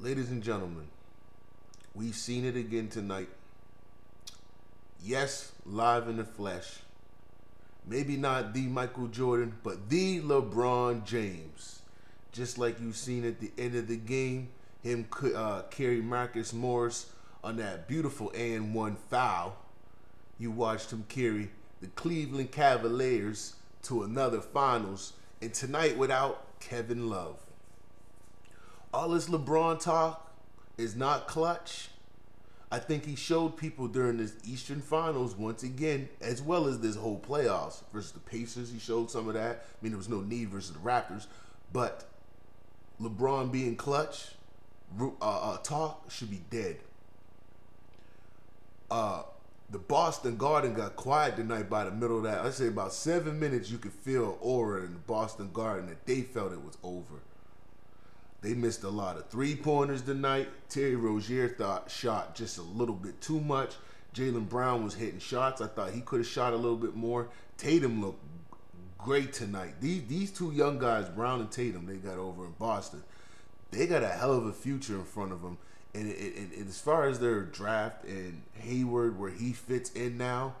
ladies and gentlemen, we've seen it again tonight. Yes, live in the flesh. Maybe not the Michael Jordan, but the LeBron James. Just like you've seen at the end of the game, him uh, carry Marcus Morris on that beautiful and one foul. You watched him carry the Cleveland Cavaliers to another finals, and tonight without Kevin Love. All this LeBron talk is not clutch. I think he showed people during this Eastern Finals once again, as well as this whole playoffs versus the Pacers. He showed some of that. I mean, there was no need versus the Raptors, but LeBron being clutch, uh, uh, talk should be dead. Uh, the Boston Garden got quiet tonight by the middle of that. I say about seven minutes, you could feel aura in the Boston Garden that they felt it was over. They missed a lot of three pointers tonight. Terry Rozier thought shot just a little bit too much. Jaylen Brown was hitting shots. I thought he could have shot a little bit more. Tatum looked great tonight. These these two young guys, Brown and Tatum, they got over in Boston. They got a hell of a future in front of them. And, and, and as far as their draft and Hayward, where he fits in now,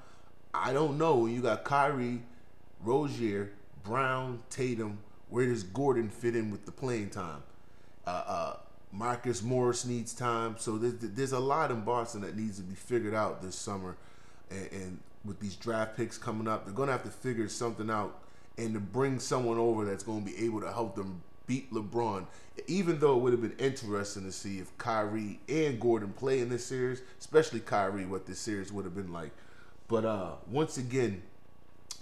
I don't know. You got Kyrie, Rozier, Brown, Tatum. Where does Gordon fit in with the playing time? Uh, uh, Marcus Morris needs time. So there's, there's a lot in Boston that needs to be figured out this summer. And, and with these draft picks coming up, they're going to have to figure something out and to bring someone over that's going to be able to help them beat LeBron. Even though it would have been interesting to see if Kyrie and Gordon play in this series, especially Kyrie, what this series would have been like. But uh, once again,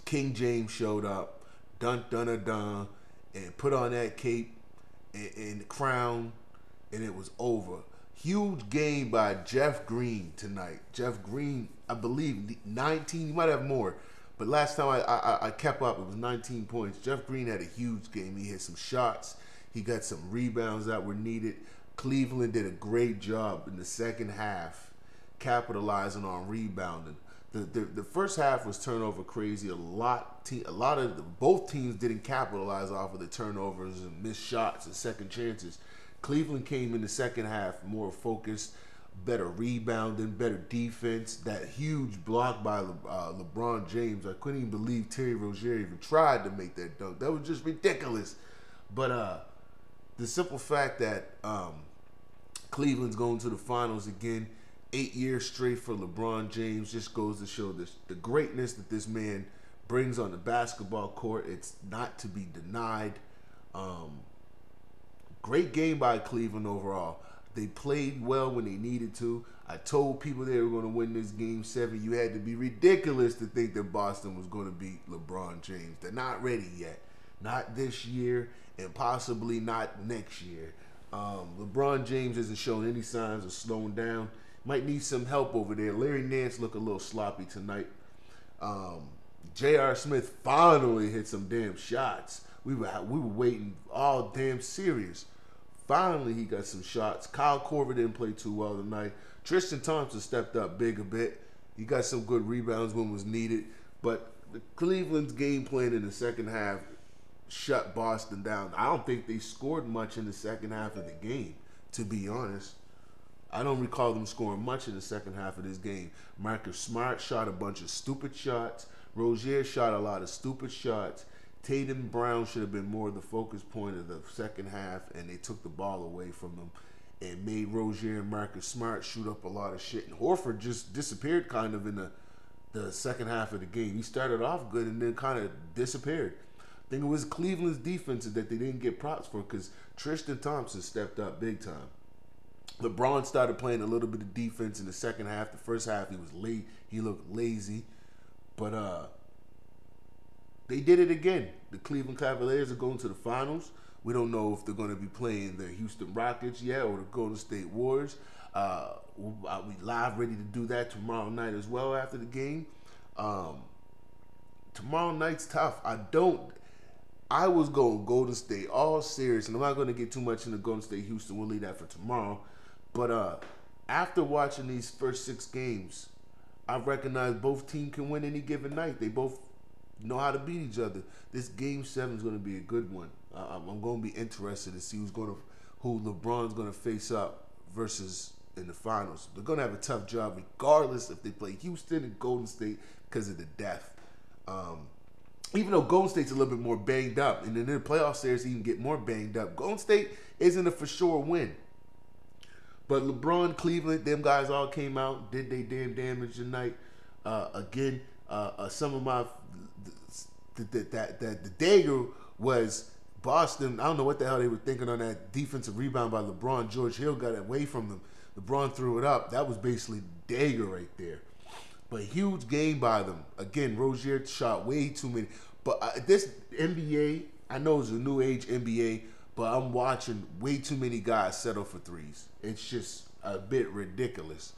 King James showed up, dun dun dun dun, and put on that cape and, and the crown, and it was over. Huge game by Jeff Green tonight. Jeff Green, I believe, 19. You might have more, but last time I, I, I kept up, it was 19 points. Jeff Green had a huge game. He hit some shots. He got some rebounds that were needed. Cleveland did a great job in the second half, capitalizing on rebounding. The, the, the first half was turnover crazy. A lot te- a lot of the, both teams didn't capitalize off of the turnovers and missed shots and second chances. Cleveland came in the second half more focused, better rebounding, better defense. That huge block by Le, uh, LeBron James, I couldn't even believe Terry Rozier even tried to make that dunk. That was just ridiculous. But uh, the simple fact that um, Cleveland's going to the finals again eight years straight for LeBron James just goes to show this the greatness that this man brings on the basketball court. It's not to be denied. Um, great game by Cleveland overall. They played well when they needed to. I told people they were going to win this game seven. You had to be ridiculous to think that Boston was going to beat LeBron James. They're not ready yet. Not this year, and possibly not next year. Um, LeBron James hasn't shown any signs of slowing down. Might need some help over there. Larry Nance look a little sloppy tonight. Um, J.R. Smith finally hit some damn shots. We were we were waiting all damn serious. Finally, he got some shots. Kyle Korver didn't play too well tonight. Tristan Thompson stepped up big a bit. He got some good rebounds when was needed. But the Cleveland's game plan in the second half shut Boston down. I don't think they scored much in the second half of the game, to be honest. I don't recall them scoring much in the second half of this game. Marcus Smart shot a bunch of stupid shots. Rozier shot a lot of stupid shots. Tatum Brown should have been more of the focus point of the second half, and they took the ball away from them and made Rozier and Marcus Smart shoot up a lot of shit. And Horford just disappeared kind of in the the second half of the game. He started off good and then kind of disappeared. I think it was Cleveland's defense that they didn't get props for because Tristan Thompson stepped up big time. LeBron started playing a little bit of defense in the second half. The first half he was late. He looked lazy. But uh they did it again. The Cleveland Cavaliers are going to the finals. We don't know if they're going to be playing the Houston Rockets yet or the Golden State Warriors. Uh, we live ready to do that tomorrow night as well after the game. Um, tomorrow night's tough. I don't. I was going Golden State all serious, and I'm not going to get too much into Golden State Houston. We'll leave that for tomorrow. But uh, after watching these first six games, I recognize both teams can win any given night. They both know how to beat each other. This game seven is going to be a good one. Uh, I'm going to be interested to see who's going to who LeBron's gonna face up versus in the finals. They're gonna have a tough job regardless if they play Houston and Golden State because of the depth. Um, even though Golden State's a little bit more banged up, and in the playoff series, even get more banged up. Golden State isn't a for sure win. But LeBron, Cleveland, them guys all came out, did they damn damage tonight. Uh, again, uh, uh, some of my that that that the dagger was Boston. I don't know what the hell they were thinking on that defensive rebound by LeBron. George Hill got away from them. LeBron threw it up. That was basically dagger right there. But huge game by them. Again, Rozier shot way too many. But uh, this NBA, I know it's a new age NBA, but I'm watching way too many guys settle for threes. It's just a bit ridiculous.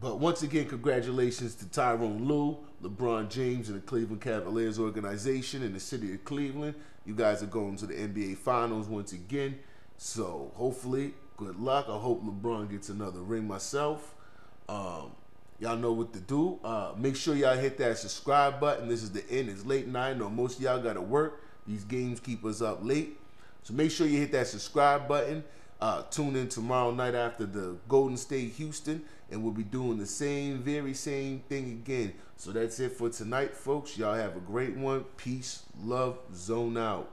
But once again, congratulations to Tyronn Lue, LeBron James, and the Cleveland Cavaliers organization in the city of Cleveland. You guys are going to the NBA Finals once again. So hopefully, good luck. I hope LeBron gets another ring myself. Um, y'all know what to do. Uh, make sure y'all hit that subscribe button. This is the end. It's late night. I know most of y'all got to work. These games keep us up late. So make sure you hit that subscribe button. Uh, tune in tomorrow night after the Golden State Houston, and we'll be doing the same, very same thing again. So that's it for tonight, folks. Y'all have a great one. Peace, love, zone out.